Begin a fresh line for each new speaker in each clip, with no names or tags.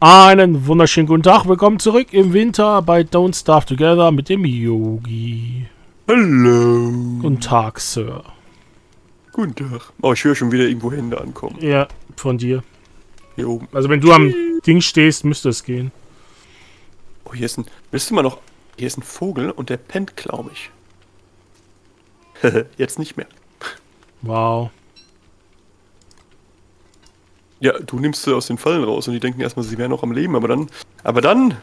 Einen wunderschönen guten Tag. Willkommen zurück im Winter bei Don't Starve Together mit dem Yogi.
Hallo.
Guten Tag, Sir.
Guten Tag. Oh, ich höre schon wieder irgendwo Hände ankommen.
Ja, von dir.
Hier oben.
Also wenn du am Ding stehst, müsste es gehen.
Oh, hier ist ein. Willst du mal noch. Hier ist ein Vogel und der pennt, glaube ich. Jetzt nicht mehr.
Wow.
Ja, du nimmst sie aus den Fallen raus und die denken erstmal, sie wären noch am Leben, aber dann. Aber dann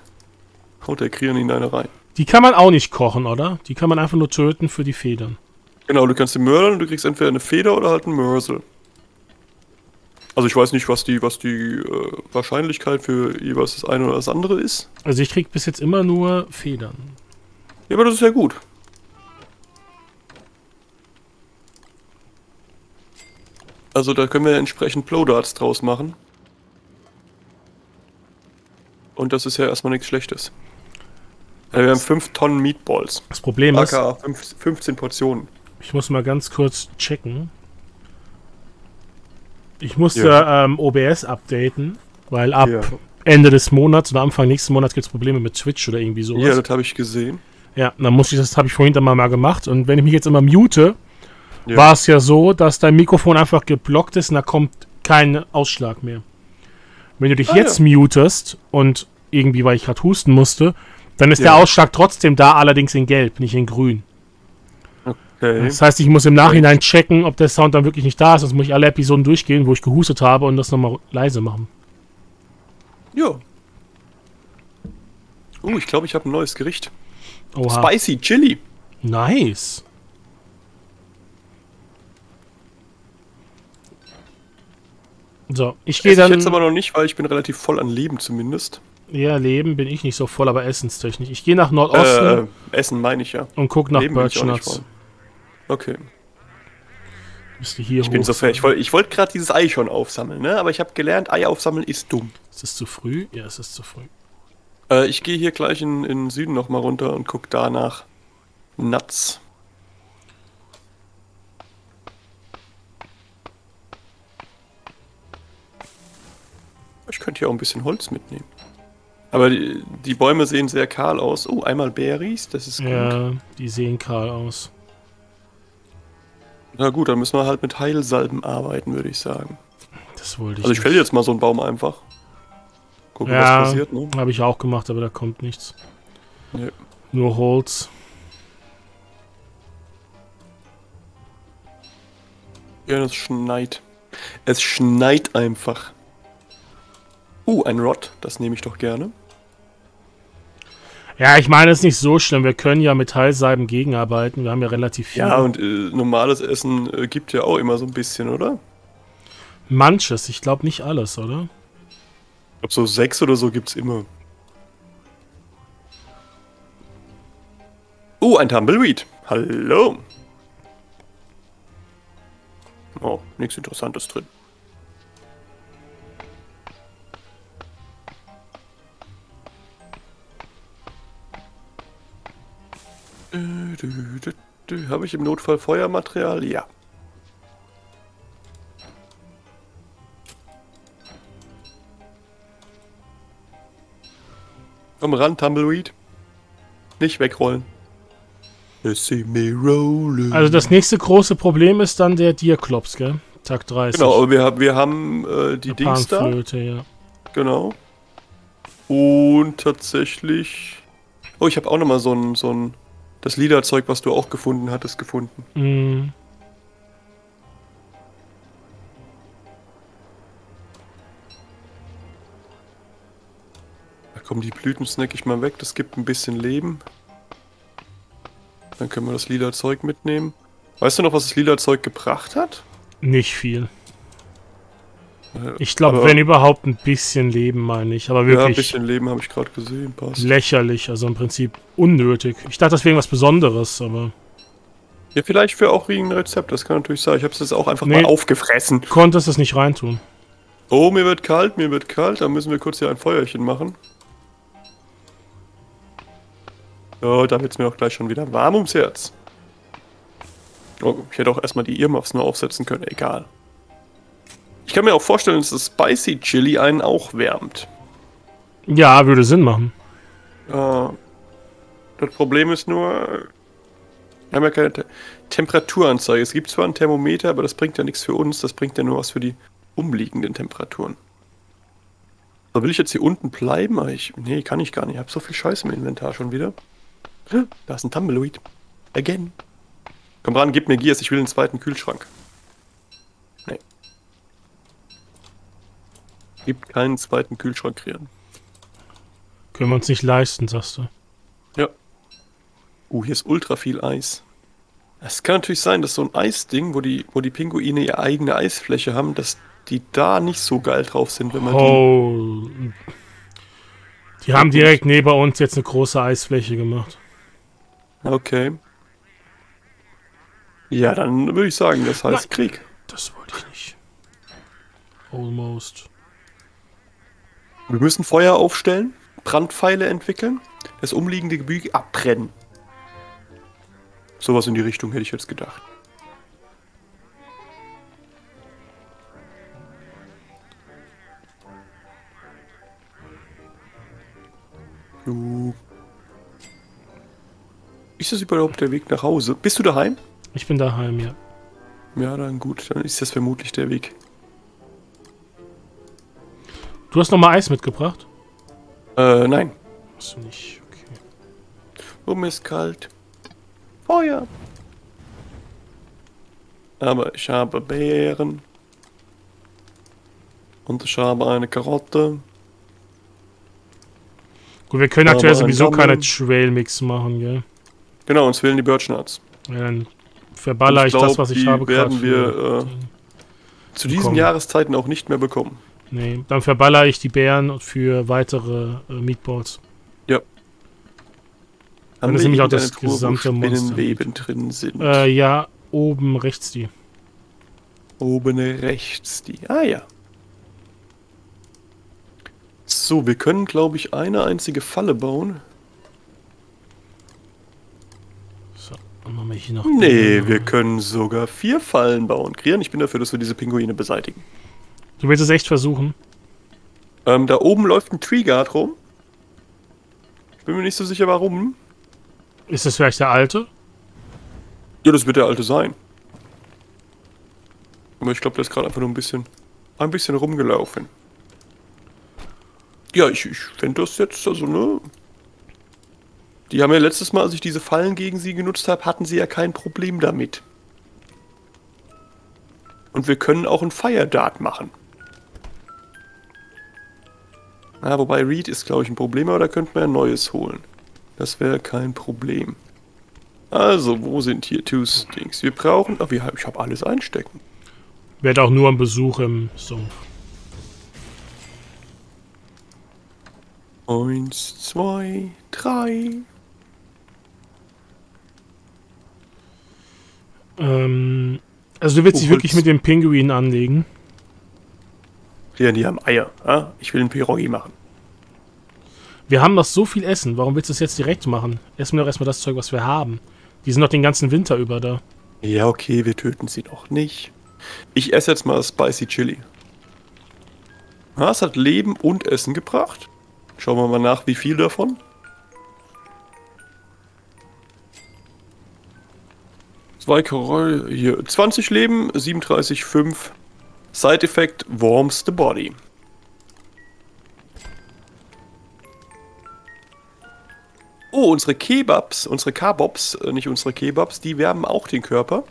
haut der Krian in eine rein.
Die kann man auch nicht kochen, oder? Die kann man einfach nur töten für die Federn.
Genau, du kannst sie mördern und du kriegst entweder eine Feder oder halt einen Mörsel. Also ich weiß nicht, was die, was die äh, Wahrscheinlichkeit für jeweils das eine oder das andere ist.
Also ich krieg bis jetzt immer nur Federn.
Ja, aber das ist ja gut. Also da können wir entsprechend Blowdarts draus machen. Und das ist ja erstmal nichts Schlechtes. Ja, wir haben 5 Tonnen Meatballs.
Das Problem ist,
AKA 5, 15 Portionen.
ich muss mal ganz kurz checken. Ich musste
Ja.
ähm, OBS updaten, weil ab
Ja.
Ende des Monats oder Anfang nächsten Monats gibt es Probleme mit Twitch oder irgendwie sowas.
Ja, das habe ich gesehen.
Ja, dann muss ich das, habe ich vorhin dann mal, mal gemacht. Und wenn ich mich jetzt immer mute,
Ja.
war es ja so, dass dein Mikrofon einfach geblockt ist und da kommt kein Ausschlag mehr. Wenn du dich
Ah,
jetzt mutest und irgendwie, weil ich gerade husten musste, dann ist
Ja.
der Ausschlag trotzdem da, allerdings in gelb, nicht in grün.
Okay.
Das heißt, ich muss im Nachhinein checken, ob der Sound dann wirklich nicht da ist, sonst muss ich alle Episoden durchgehen, wo ich gehustet habe und das nochmal leise machen.
Ja. Oh, ich glaube, ich habe ein neues Gericht.
Oha.
Spicy Chili.
Nice. So, ich gehe
Esse ich
dann.
jetzt aber noch nicht, weil ich bin relativ voll an Leben zumindest.
Ja, Leben bin ich nicht so voll, aber essenstechnisch. Ich gehe nach Nordosten
Äh, Essen meine ich ja.
und guck nach
Leben bin
Birchnuts.
Okay.
Du hier
Ich bin
hoch?
so fair. Ich wollte wollt gerade dieses Ei schon aufsammeln, ne? Aber ich habe gelernt, Ei aufsammeln ist dumm.
Ist es zu früh? Ja, es ist zu früh.
Äh, ich gehe hier gleich in, in den Süden nochmal runter und guck danach Nuts. Könnte hier auch ein bisschen Holz mitnehmen. Aber die, die Bäume sehen sehr kahl aus. Oh, einmal Berries, das ist gut.
Ja, die sehen kahl aus.
Na gut, dann müssen wir halt mit Heilsalben arbeiten, würde ich sagen.
Das wollte ich.
Also ich fälle jetzt mal so einen Baum einfach. Gucken, was
ja,
passiert, ne?
habe ich auch gemacht, aber da kommt nichts.
Nee.
Nur Holz.
Ja, das schneit. Es schneit einfach. Uh, ein Rod, das nehme ich doch gerne.
Ja, ich meine, es ist nicht so schlimm. Wir können ja mit Heilsalben gegenarbeiten. Wir haben ja relativ viel.
Ja, und äh, normales Essen äh, gibt ja auch immer so ein bisschen, oder?
Manches, ich glaube nicht alles, oder?
Ich glaube, so sechs oder so gibt's immer. Uh, ein Tumbleweed. Hallo. Oh, nichts Interessantes drin. Habe ich im Notfall Feuermaterial? Ja. Komm ran, Tumbleweed. Nicht wegrollen.
Also das nächste große Problem ist dann der Dierklops, gell? Tag 30.
Genau, aber wir, haben- wir haben äh, die Dings da.
Ja.
Genau. Und tatsächlich. Oh, ich habe auch nochmal so ein, so ein. Das Liederzeug, was du auch gefunden hattest, gefunden.
Mm.
Da kommen die Blüten, snack ich mal weg. Das gibt ein bisschen Leben. Dann können wir das lila Zeug mitnehmen. Weißt du noch, was das lila Zeug gebracht hat?
Nicht viel.
Äh,
Ich glaube, wenn überhaupt ein bisschen Leben, meine ich. Aber
Ja, ein
wirklich
bisschen Leben habe ich gerade gesehen. Passt.
lächerlich. Also im Prinzip unnötig. Ich dachte, das wäre was Besonderes, aber
Ja, vielleicht für auch ein Rezept. Das kann natürlich sein. Ich habe es jetzt auch einfach
Nee.
mal aufgefressen.
konntest es nicht reintun.
Oh, mir wird kalt, mir wird kalt. Da müssen wir kurz hier ein Feuerchen machen. Oh, da wird es mir auch gleich schon wieder warm ums Herz. Oh, ich hätte auch erstmal die Earmuffs nur aufsetzen können. Egal. Ich kann mir auch vorstellen, dass das Spicy Chili einen auch wärmt.
Ja, würde Sinn machen.
Äh, das Problem ist nur, wir haben ja keine Te Temperaturanzeige. Es gibt zwar ein Thermometer, aber das bringt ja nichts für uns, das bringt ja nur was für die umliegenden Temperaturen. So, will ich jetzt hier unten bleiben? Aber Ich, nee, kann ich gar nicht. Ich habe so viel Scheiße im Inventar schon wieder. Da ist ein Tumbleweed. Again. Komm ran, gib mir Gears, ich will einen zweiten Kühlschrank. Nee. Gibt keinen zweiten Kühlschrank kreieren.
Können wir uns nicht leisten, sagst du.
Ja. Uh, hier ist ultra viel Eis. Es kann natürlich sein, dass so ein Eisding, wo die, wo die Pinguine ihre eigene Eisfläche haben, dass die da nicht so geil drauf sind, wenn man die.
Oh. Die haben direkt neben uns jetzt eine große Eisfläche gemacht.
Okay. Ja, dann würde ich sagen, das heißt
Nein.
Krieg.
Das wollte ich nicht. Almost.
Wir müssen Feuer aufstellen, Brandpfeile entwickeln, das umliegende Gebiet abbrennen. Sowas in die Richtung hätte ich jetzt gedacht. Ist das überhaupt der Weg nach Hause? Bist du daheim?
Ich bin daheim, ja.
Ja, dann gut, dann ist das vermutlich der Weg.
Du hast nochmal Eis mitgebracht?
Äh, nein.
Hast du nicht, okay.
Um ist kalt. Feuer. Aber ich habe Beeren. Und ich habe eine Karotte.
Gut, wir können aktuell sowieso keine Trail-Mix machen, gell?
Genau, uns fehlen die Birchnuts.
Ja, dann verballer
Und
ich,
ich
das,
glaub,
was ich
die
habe.
werden wir, äh, Zu diesen
Bekommen.
Jahreszeiten auch nicht mehr bekommen.
Nee, dann verballer ich die Beeren für weitere äh, Meatballs.
Haben
ist
wir
nämlich auch das
Truhe,
gesamte Monster.
Drin sind.
Äh, ja, oben rechts die.
Oben rechts die. Ah ja. So, wir können, glaube ich, eine einzige Falle bauen.
So, dann machen wir hier noch.
Nee, wir können sogar vier Fallen bauen. Krian, ich bin dafür, dass wir diese Pinguine beseitigen.
Du willst es echt versuchen?
Ähm, da oben läuft ein Treeguard rum. Ich bin mir nicht so sicher, warum.
Ist das vielleicht der alte?
Ja, das wird der alte sein. Aber ich glaube, der ist gerade einfach nur ein bisschen, ein bisschen rumgelaufen. Ja, ich, ich fände das jetzt, also, ne? Die haben ja letztes Mal, als ich diese Fallen gegen sie genutzt habe, hatten sie ja kein Problem damit. Und wir können auch ein Fire Dart machen. Ja, wobei Reed ist, glaube ich, ein Problem, aber da könnten wir ein neues holen. Das wäre kein Problem. Also, wo sind hier Two-Stings? Wir brauchen... Oh, wir, ich habe alles einstecken.
Wird auch nur ein Besuch im Sumpf.
Eins, zwei, drei.
Ähm, also du willst
Oh,
dich wirklich mit dem Pinguin anlegen.
Ja, die haben Eier. Ja? Ich will einen Pierogi machen.
Wir haben noch so viel Essen. Warum willst du es jetzt direkt machen? Essen wir doch erstmal das Zeug, was wir haben. Die sind noch den ganzen Winter über da.
Ja, okay, wir töten sie noch nicht. Ich esse jetzt mal Spicy Chili. Ja, es hat Leben und Essen gebracht. Schauen wir mal nach, wie viel davon. Zwei Korall, hier 20 Leben, 37, 5. Side-Effekt warms the body. Oh, unsere Kebabs, unsere Kabobs, äh, nicht unsere Kebabs, die wärmen auch den Körper.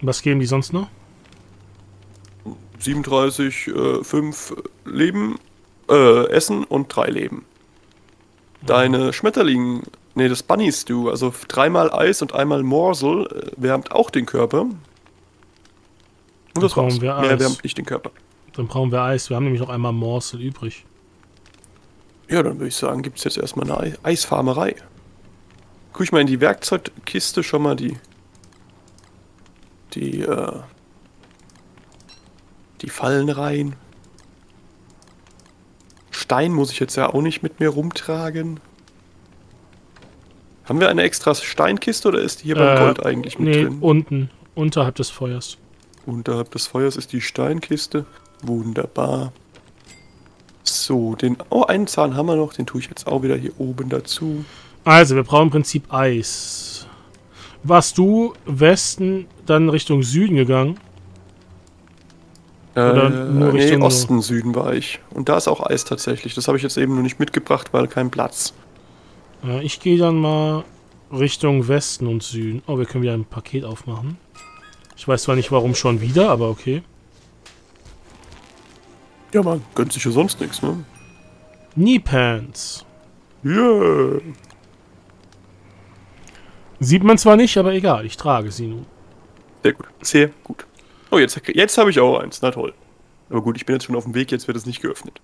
Was geben die sonst noch?
37, äh, 5 Leben, äh, Essen und 3 Leben. Deine Schmetterling, nee, das Bunny Stew, also dreimal Eis und einmal Morsel, äh, wärmt auch den Körper. Und das
brauchen
war's.
wir
Mehr
Eis.
wärmt nicht den Körper.
Dann brauchen wir Eis. Wir haben nämlich noch einmal Morsel übrig.
Ja, dann würde ich sagen, gibt es jetzt erstmal eine Ei- Eisfarmerei. Guck ich mal in die Werkzeugkiste schon mal die. Die, äh. Die Fallen rein. Stein muss ich jetzt ja auch nicht mit mir rumtragen. Haben wir eine extra Steinkiste oder ist die hier beim
Äh,
Gold eigentlich mit
Nee,
drin?
unten. Unterhalb des Feuers.
Unterhalb des Feuers ist die Steinkiste. Wunderbar. So, den. Oh, einen Zahn haben wir noch. Den tue ich jetzt auch wieder hier oben dazu.
Also, wir brauchen im Prinzip Eis. Warst du Westen, dann Richtung Süden gegangen?
Oder
Oder nur
nee,
Richtung-
Osten, Süden war ich. Und da ist auch Eis tatsächlich. Das habe ich jetzt eben nur nicht mitgebracht, weil kein Platz.
Ja, ich gehe dann mal Richtung Westen und Süden. Oh, wir können wieder ein Paket aufmachen. Ich weiß zwar nicht, warum schon wieder, aber okay.
Ja, man gönnt sich ja sonst nichts, ne?
Knee Pants.
Yeah.
Sieht man zwar nicht, aber egal, ich trage sie nun.
Sehr gut. Sehr gut. Oh, jetzt, jetzt habe ich auch eins. Na toll. Aber gut, ich bin jetzt schon auf dem Weg, jetzt wird es nicht geöffnet.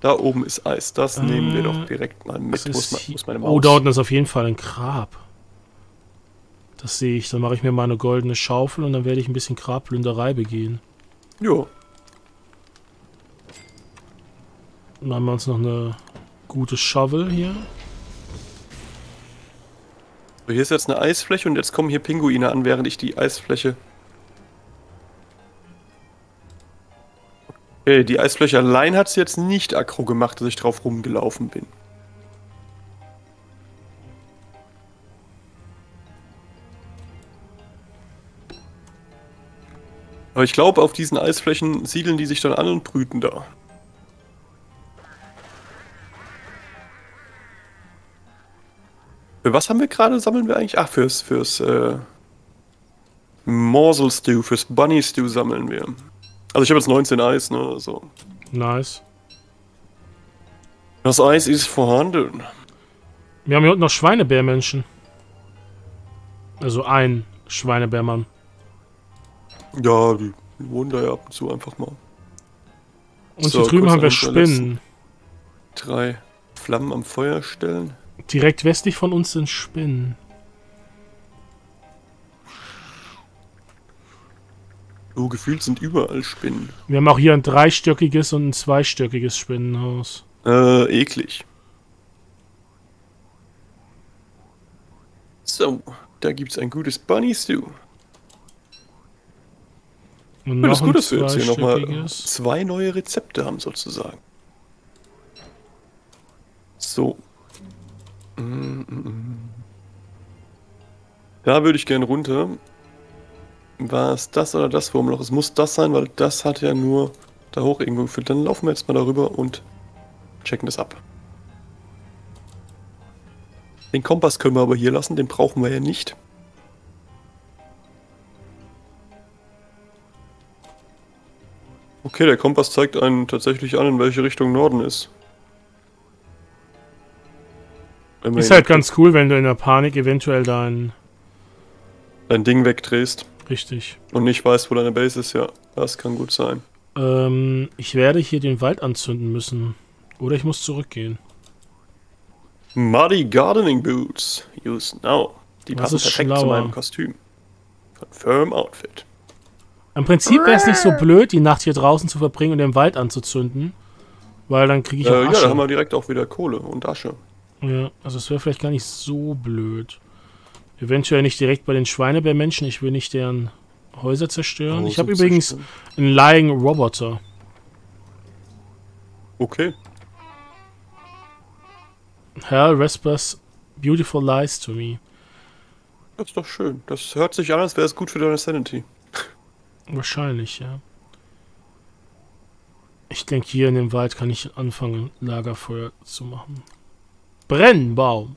Da oben ist Eis. Das nehmen wir
Äh,
doch direkt mal mit.
Das
Wo
ist
ist, ma-
hier-
wo ist meine
oh,
Maus?
da unten ist auf jeden Fall ein Grab. Das sehe ich. Dann mache ich mir mal eine goldene Schaufel und dann werde ich ein bisschen Grabplünderei begehen.
Ja.
Dann haben wir uns noch eine gute Shovel hier.
So, hier ist jetzt eine Eisfläche und jetzt kommen hier Pinguine an, während ich die Eisfläche. Okay, die Eisfläche allein hat es jetzt nicht aggro gemacht, dass ich drauf rumgelaufen bin. Aber ich glaube, auf diesen Eisflächen siedeln die sich dann an und brüten da. Für was haben wir gerade? Sammeln wir eigentlich? Ach, fürs, fürs, äh, Morsel Stew, fürs Bunny Stew sammeln wir. Also ich habe jetzt 19 Eis, ne, also.
Nice.
Das Eis ist vorhanden.
Wir haben hier unten noch Schweinebärmenschen. Also ein Schweinebärmann.
Ja, die wohnen da ja ab und zu einfach mal.
Und
So,
hier drüben haben wir Spinnen.
Drei Flammen am Feuer stellen.
Direkt westlich von uns sind Spinnen.
So gefühlt sind überall Spinnen.
Wir haben auch hier ein dreistöckiges und ein zweistöckiges Spinnenhaus.
Äh, eklig. So, da gibt's ein gutes Bunny Stew.
Und
Ja, das ist
noch
gut, dass wir jetzt hier nochmal zwei neue Rezepte haben, sozusagen. So. Da würde ich gerne runter. War es das oder das Wurmloch? Es muss das sein, weil das hat ja nur da hoch irgendwo geführt. Dann laufen wir jetzt mal darüber und checken das ab. Den Kompass können wir aber hier lassen, den brauchen wir ja nicht. Okay, der Kompass zeigt einen tatsächlich an, in welche Richtung Norden ist.
Ist halt ganz cool, wenn du in der Panik eventuell dein.
Dein Ding wegdrehst
Richtig.
und nicht weißt, wo deine Base ist, ja. Das kann gut sein.
Ähm, ich werde hier den Wald anzünden müssen. Oder ich muss zurückgehen.
Muddy Gardening Boots. Use now. Die
Was
passen perfekt zu
schlauer?
meinem Kostüm. Confirm Outfit.
Im Prinzip wäre es nicht so blöd, die Nacht hier draußen zu verbringen und den Wald anzuzünden. Weil dann kriege ich
Äh,
auch
ja,
Asche.
da haben wir direkt auch wieder Kohle und Asche.
Ja, also es wäre vielleicht gar nicht so blöd. Eventuell nicht direkt bei den Schweinebärmenschen. Ich will nicht deren Häuser zerstören.
Oh,
ich habe übrigens
zerstören.
einen Lying Roboter.
Okay.
Hal whispers beautiful lies to me.
Das ist doch schön. Das hört sich an, als wäre es gut für deine Sanity.
Wahrscheinlich, ja. Ich denke, hier in dem Wald kann ich anfangen, Lagerfeuer zu machen. Brennbaum.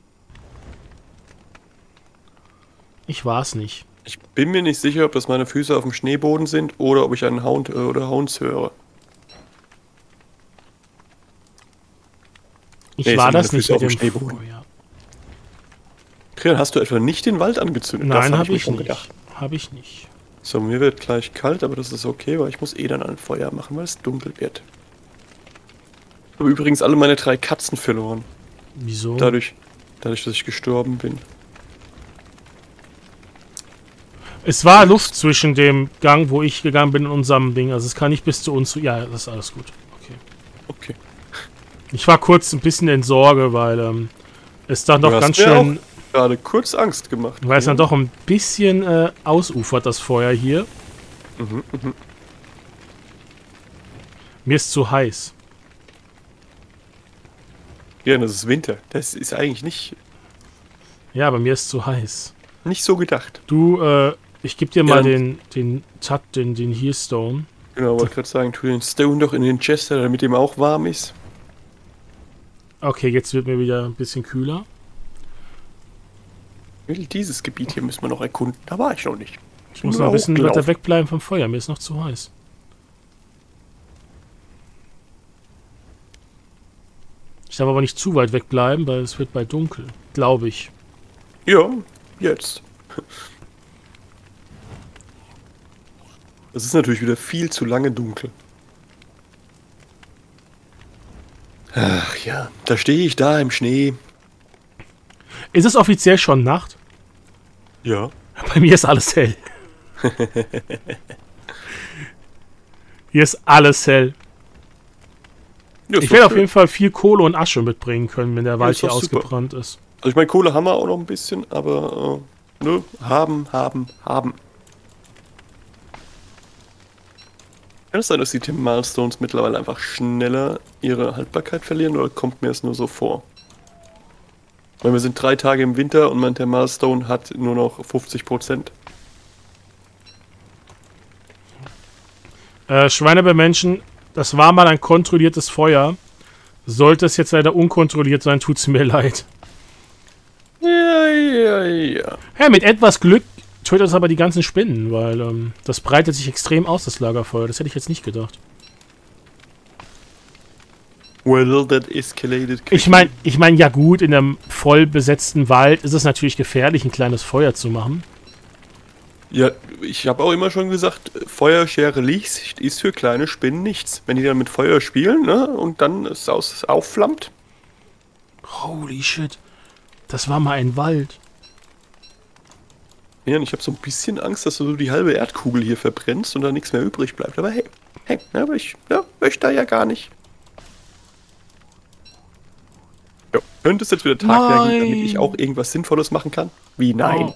Ich war's nicht.
Ich bin mir nicht sicher, ob das meine Füße auf dem Schneeboden sind oder ob ich einen Hound äh, oder Hounds höre.
Ich
Nee, es
war das nicht
auf
dem
Schneeboden.
Feuer.
Krian, hast du etwa nicht den Wald angezündet?
Nein,
hab
habe
mir
ich
schon
nicht. Habe ich nicht.
So, mir wird gleich kalt, aber das ist okay, weil ich muss eh dann ein Feuer machen, weil es dunkel wird. Ich habe übrigens alle meine drei Katzen verloren.
Wieso?
Dadurch, dadurch, dass ich gestorben bin.
Es war Luft zwischen dem Gang, wo ich gegangen bin, und unserem Ding. Also es kann nicht bis zu uns. Ja, das ist alles gut. Okay.
Okay.
Ich war kurz ein bisschen in Sorge, weil ähm, es dann doch ganz schön,
Gerade kurz Angst gemacht.
weil es dann doch ein bisschen äh, ausufert, das Feuer hier.
Mhm, mhm.
Mir ist zu heiß.
Ja, das ist Winter. Das ist eigentlich nicht,
Ja, aber mir ist zu heiß.
nicht so gedacht.
Du, äh, ich geb dir mal
Ja.
den, den Tat, den, den Healstone.
Genau, wollte gerade sagen, tu den Stone doch in den Chester, damit ihm auch warm ist.
Okay, jetzt wird mir wieder ein bisschen kühler.
Dieses Gebiet hier müssen wir noch erkunden. Da war ich noch nicht.
Ich muss noch ein bisschen weiter wegbleiben vom Feuer, mir ist noch zu heiß. Ich darf aber nicht zu weit wegbleiben, weil es wird bald dunkel. Glaube ich.
Ja, jetzt. Es ist natürlich wieder viel zu lange dunkel. Ach ja, da stehe ich da im Schnee.
Ist es offiziell schon Nacht?
Ja.
Bei mir ist alles hell. Hier ist alles hell. Ich werde auf jeden Fall viel Kohle und Asche mitbringen können, wenn der Wald
ist
hier
doch super.
ausgebrannt ist.
Also ich meine, Kohle haben wir auch noch ein bisschen, aber äh, ne, haben, haben, haben. Kann es sein, dass die Milestones mittlerweile einfach schneller ihre Haltbarkeit verlieren oder kommt mir das nur so vor? Weil wir sind drei Tage im Winter und mein Tim Milestone hat nur noch 50%.
Äh, Schweine bei Menschen, das war mal ein kontrolliertes Feuer. Sollte es jetzt leider unkontrolliert sein, tut's mir leid.
Ja, ja, ja.
Ja, mit etwas Glück tötet es aber die ganzen Spinnen, weil ähm, das breitet sich extrem aus, das Lagerfeuer. Das hätte ich jetzt nicht gedacht.
Well, that escalated.
Ich meine, ich mein, ja gut, in einem voll besetzten Wald ist es natürlich gefährlich, ein kleines Feuer zu machen.
Ja, ich habe auch immer schon gesagt, Feuerschere Licht ist für kleine Spinnen nichts. Wenn die dann mit Feuer spielen, ne, und dann es aus aufflammt.
Holy shit. Das war mal ein Wald.
Ja, und ich habe so ein bisschen Angst, dass du so die halbe Erdkugel hier verbrennst und da nichts mehr übrig bleibt. Aber hey, hey, aber ich ja, möchte da ja gar nicht. Ja, könnte es jetzt wieder Tag werden, damit ich auch irgendwas Sinnvolles machen kann? Wie nein?
Oh.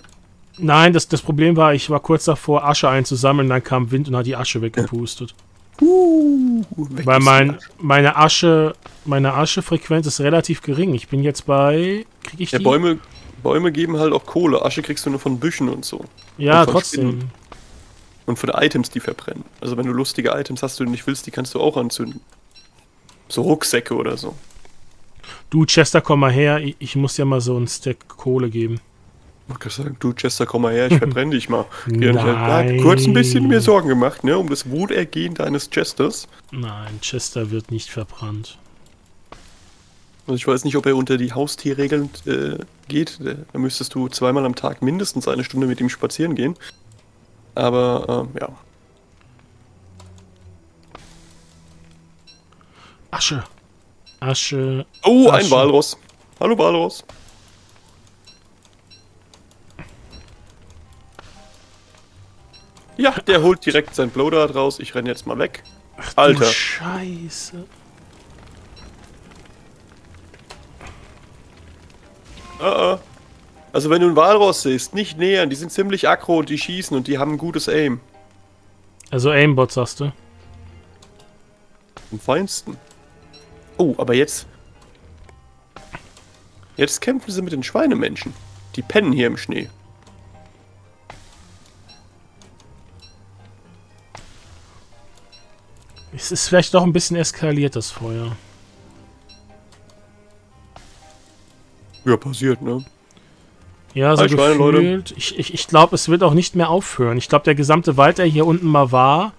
Nein, das, das Problem war, ich war kurz davor, Asche einzusammeln, dann kam Wind und hat die Asche weggepustet.
Uh, weg
Weil mein, meine Asche, meine Aschefrequenz ist relativ gering. Ich bin jetzt bei. Krieg ich
ja,
die?
Bäume, Bäume geben halt auch Kohle. Asche kriegst du nur von Büschen und so.
ja,
und
trotzdem.
Spinnen. Und von Items, die verbrennen. Also wenn du lustige Items hast, die du nicht willst, die kannst du auch anzünden. So Rucksäcke oder so.
Du, Chester, komm mal her. Ich, ich muss dir mal so einen Stack Kohle geben.
Wollte gerade sagen, du Chester, komm mal her, ich verbrenne dich mal. Hab
Nein.
kurz ein bisschen mir Sorgen gemacht, ne, um das Wohlergehen deines Chesters.
Nein, Chester wird nicht verbrannt.
Also ich weiß nicht, ob er unter die Haustierregeln äh, geht. Da da müsstest du zweimal am Tag mindestens eine Stunde mit ihm spazieren gehen. Aber ähm, ja.
Asche. Asche.
Oh, ein
Asche.
Walross. Hallo Walross. Ja, der holt direkt sein Blowdart raus. Ich renne jetzt mal weg. Alter.
Du Scheiße.
Ah, ah. Also wenn du einen Walross siehst, nicht nähern. Die sind ziemlich aggro und die schießen und die haben ein gutes Aim.
Also Aimbot, sagst du?
Am feinsten. Oh, aber jetzt... Jetzt kämpfen sie mit den Schweinemenschen. Die pennen hier im Schnee.
Es ist vielleicht doch ein bisschen eskaliert, das Feuer.
Ja, passiert, ne?
Ja, so
Hi, Schweine, Leute.
gefühlt. Ich, ich, ich glaube, es wird auch nicht mehr aufhören. Ich glaube, der gesamte Wald, der hier unten mal war,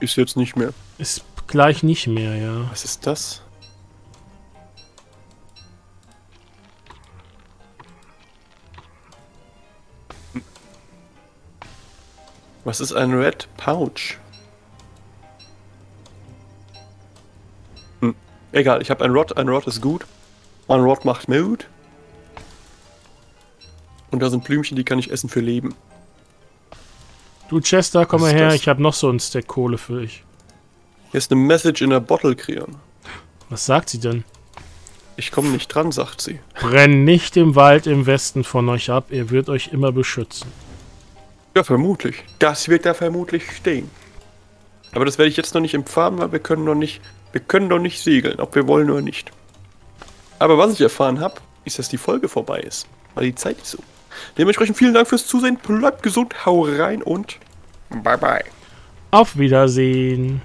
Ist jetzt nicht mehr.
ist gleich nicht mehr, ja.
Was ist das? Was ist ein Red Pouch? Hm. Egal, ich habe ein Rod. Ein Rod ist gut. Ein Rod macht Mut. Und da sind Blümchen, die kann ich essen für Leben.
Du, Chester, komm
Was
mal her.
das?
Ich habe noch so einen Stack Kohle für dich.
Hier ist eine Message in a Bottle kreieren.
Was sagt sie denn?
Ich komme nicht dran, sagt sie.
Brenn nicht im Wald im Westen von euch ab. Er wird euch immer beschützen.
Ja, vermutlich. Das wird da vermutlich stehen. Aber das werde ich jetzt noch nicht empfangen, weil wir können noch nicht, wir können noch nicht segeln, ob wir wollen oder nicht. Aber was ich erfahren habe, ist, dass die Folge vorbei ist. Weil die Zeit ist so. Dementsprechend vielen Dank fürs Zusehen. Bleibt gesund, hau rein und bye bye.
Auf Wiedersehen.